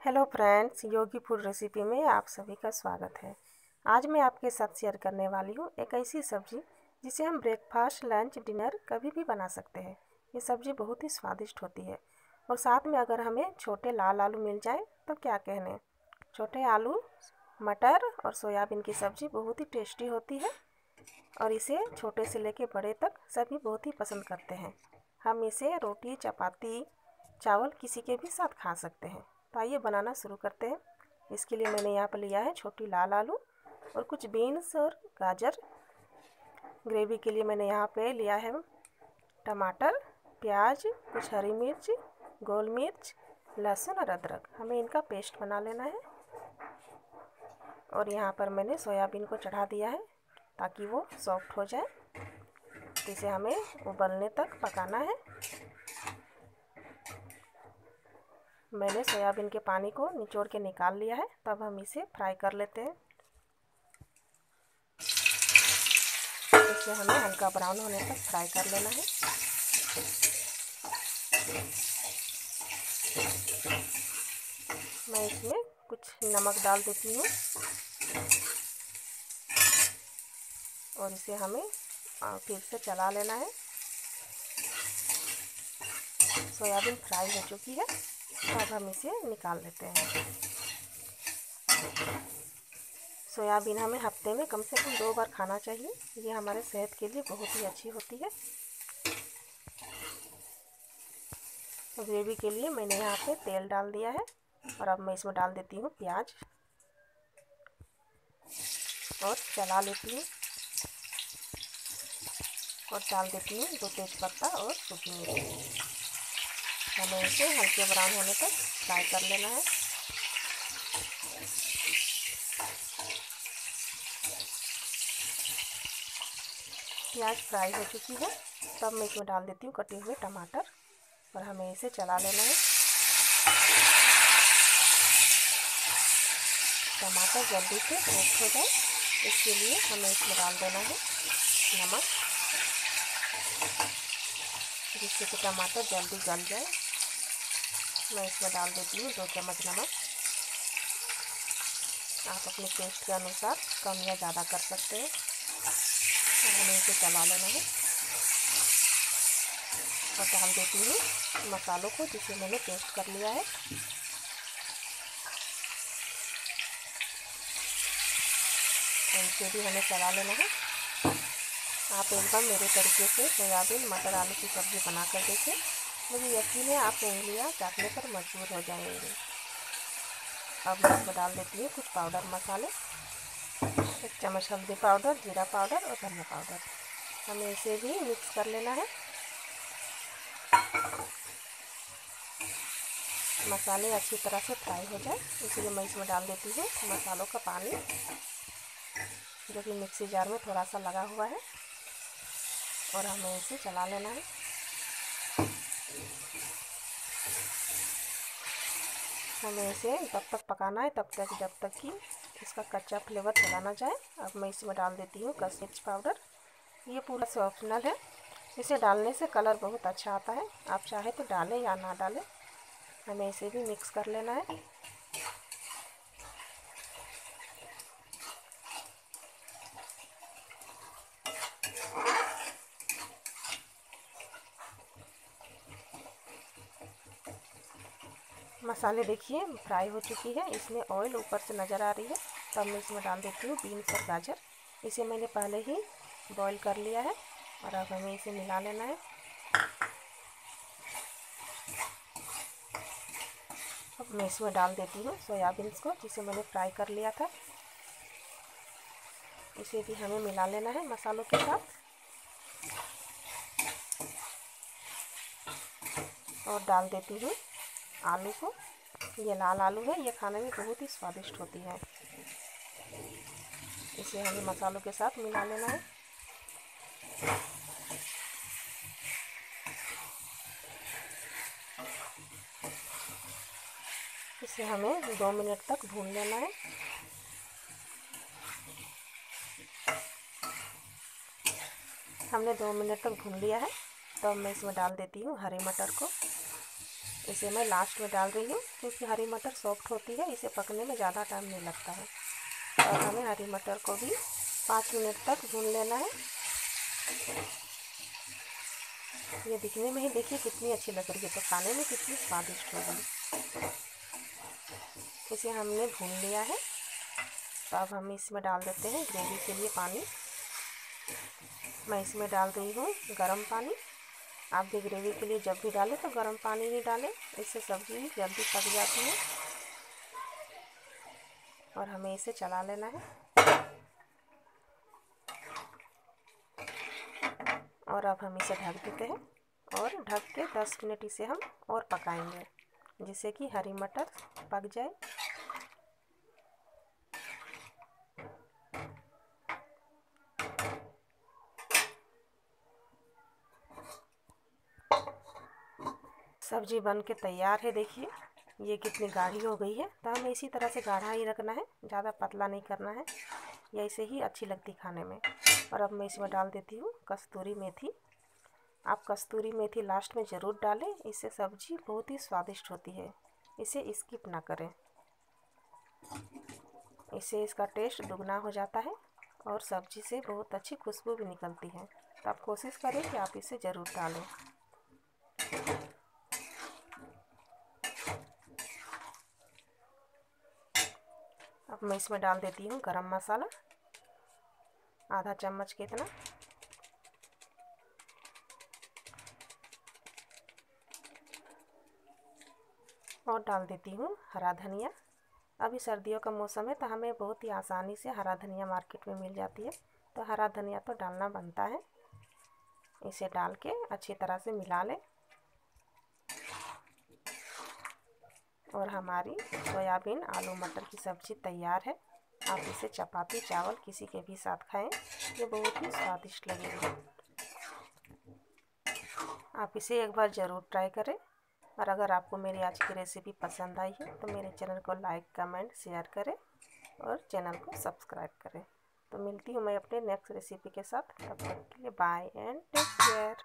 Hello friends, Yogi food recipe में आप सभी का स्वागत है। आज मैं आपके साथ शेयर करने वाली हूँ एक ऐसी सब्ज़ी जिसे हम ब्रेकफास्ट, लंच, डिनर कभी भी बना सकते हैं। ये सब्ज़ी बहुत ही स्वादिष्ट होती है और साथ में अगर हमें छोटे लाल आलू मिल जाए तो क्या कहने? छोटे आलू, मटर और सोयाबीन की सब्ज़ी बहुत ही टेस्टी होती है और इसे छोटे से लेके बड़े तक सभी बहुत ही पसंद करते हैं। हम इसे रोटी, चपाती, चावल किसी के भी साथ खा सकते हैं। तो आइए बनाना शुरू करते हैं। इसके लिए मैंने यहाँ पर लिया है छोटी लाल आलू और कुछ बीन्स और गाजर। ग्रेवी के लिए मैंने यहाँ पे लिया है टमाटर, प्याज, कुछ हरी मिर्च, गोल मिर्च, लहसुन और अदरक। हमें इनका पेस्ट बना लेना है। और यहाँ पर मैंने सोयाबीन को चढ़ा दिया है ताकि वो सॉफ्ट हो जाए। इसे हमें उबलने तक पकाना है। मैंने सोयाबीन के पानी को निचोड़ के निकाल लिया है, तब हम इसे फ्राई कर लेते हैं। इसे हमें हल्का ब्राउन होने तक फ्राई कर लेना है। मैं इसमें कुछ नमक डाल देती हूँ। और इसे हमें फिर से चला लेना है। सोयाबीन फ्राई हो चुकी है। अब हम इसे निकाल लेते हैं। सोयाबीन हमें हफ़्ते में कम से कम दो बार खाना चाहिए। ये हमारे सेहत के लिए बहुत ही अच्छी होती है। ग्रेवी के लिए मैंने यहाँ पे तेल डाल दिया है और अब मैं इसमें डाल देती हूँ प्याज और चला लेती हूँ और डाल देती हूँ दो तेज पत्ता और सूखी मिर्च। हमें इसे हल्के ब्राउन होने तक फ्राई कर लेना है। प्याज फ्राई हो चुकी है। तब मैं इसमें डाल देती हूँ, कटे हुए टमाटर, और हमें इसे चला लेना है। टमाटर जल्दी से कुक हो जाए, इसके लिए हमें इसमें डाल देना है नमक, जिससे कि टमाटर जल्दी गल जाए। मैं इसमें डाल देती हूँ दो चम्मच नमक। आप अपने टेस्ट के अनुसार कम या ज़्यादा कर सकते हैं। हमें इसे चला लेना है। और डाल देती हूँ मसालों को जिसे मैंने पेस्ट कर लिया है। इसे भी हमें चला लेना है। आप एकदम मेरे तरीके से सोयाबीन, मटर, आलू की सब्ज़ी बना कर देखें। मुझे यकीन है आप उंगलियाँ चाटने पर मजबूर हो जाएँगे। अब मैं इसमें डाल देती हूँ कुछ पाउडर मसाले, एक चम्मच हल्दी पाउडर, जीरा पाउडर और धनिया पाउडर। हमें इसे भी मिक्स कर लेना है। मसाले अच्छी तरह से फ्राई हो जाए, इसलिए मैं इसमें डाल देती हूँ मसालों का पानी, जो कि मिक्सी जार में थोड़ा सा लगा हुआ है, और हमें इसे चला लेना है। हमें इसे तब तक पकाना है, तब तक, जब तक कि इसका कच्चा फ्लेवर चला ना जाए। अब मैं इसमें डाल देती हूँ कस पाउडर। ये पूरा से ऑप्शनल है। इसे डालने से कलर बहुत अच्छा आता है। आप चाहे तो डालें या ना डालें। हमें इसे भी मिक्स कर लेना है। मसाले देखिए, फ्राई हो चुकी है। इसमें ऑयल ऊपर से नज़र आ रही है। तब मैं इसमें डाल देती हूँ बीन्स और गाजर। इसे मैंने पहले ही बॉईल कर लिया है और अब हमें इसे मिला लेना है। अब मैं इसमें डाल देती हूँ सोयाबीन्स को, जिसे मैंने फ्राई कर लिया था। इसे भी हमें मिला लेना है मसालों के साथ। और डाल देती हूँ आलू को। ये लाल आलू है, ये खाने में बहुत ही स्वादिष्ट होती है। इसे हमें मसालों के साथ मिला लेना है। इसे हमें दो मिनट तक भून लेना है। हमने दो मिनट तक भून लिया है तो मैं इसमें डाल देती हूँ हरे मटर को। इसे मैं लास्ट में डाल रही हूँ, क्योंकि हरी मटर सॉफ्ट होती है, इसे पकने में ज़्यादा टाइम नहीं लगता है। और हमें हरी मटर को भी पाँच मिनट तक भून लेना है। ये दिखने में ही देखिए कितनी अच्छी लग रही है तो खाने में कितनी स्वादिष्ट होगी। इसे हमने भून लिया है। तो अब हम इसमें डाल देते हैं ग्रेवी के लिए पानी। मैं इसमें डाल रही हूँ गर्म पानी। आप भी ग्रेवी के लिए जब भी डालें तो गर्म पानी ही डालें। इससे सब्ज़ी जल्दी पक जाती है। और हमें इसे चला लेना है। और अब हम इसे ढक देते हैं और ढक के 10 मिनट इसे हम और पकाएँगे, जिससे कि हरी मटर पक जाए। सब्ज़ी बन के तैयार है, देखिए। ये कितनी गाढ़ी हो गई है। तो हमें इसी तरह से गाढ़ा ही रखना है, ज़्यादा पतला नहीं करना है। ये ऐसे ही अच्छी लगती खाने में। और अब मैं इसमें डाल देती हूँ कस्तूरी मेथी। आप कस्तूरी मेथी लास्ट में ज़रूर डालें, इससे सब्ज़ी बहुत ही स्वादिष्ट होती है। इसे स्किप ना करें। इससे इसका टेस्ट दुगना हो जाता है और सब्ज़ी से बहुत अच्छी खुशबू भी निकलती है। तो आप कोशिश करें कि आप इसे ज़रूर डालें। अब मैं इसमें डाल देती हूँ गरम मसाला। आधा चम्मच के इतना। और डाल देती हूँ हरा धनिया। अभी सर्दियों का मौसम है तो हमें बहुत ही आसानी से हरा धनिया मार्केट में मिल जाती है। तो हरा धनिया तो डालना बनता है। इसे डाल के अच्छी तरह से मिला लें। और हमारी सोयाबीन, आलू, मटर की सब्ज़ी तैयार है। आप इसे चपाती, चावल, किसी के भी साथ खाएँ ये बहुत ही स्वादिष्ट लगेगी। आप इसे एक बार ज़रूर ट्राई करें। और अगर आपको मेरी आज की रेसिपी पसंद आई है तो मेरे चैनल को लाइक, कमेंट, शेयर करें और चैनल को सब्सक्राइब करें। तो मिलती हूँ मैं अपने नेक्स्ट रेसिपी के साथ। तब तक के लिए बाय एंड टेक केयर।